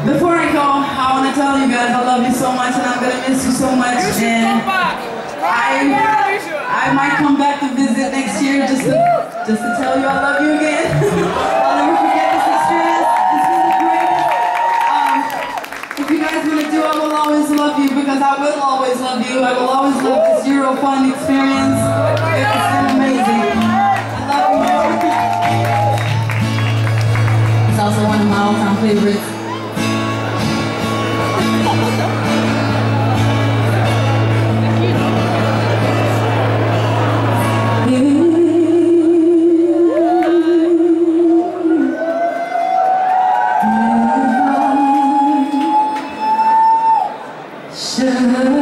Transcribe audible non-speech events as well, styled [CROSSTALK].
Before I go, I want to tell you guys I love you so much and I'm going to miss you so much. And I, I might come back to visit next year just to, just to tell you I love you again. [LAUGHS] I'll never forget this experience. It's been the greatest. Um, if you guys want to do, I will always love you because I will always love you. I will always love this Eurovision experience. It's been amazing. I love you. It's also one of my all-time favorites. شهر